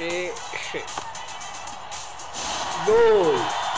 GG. Gol.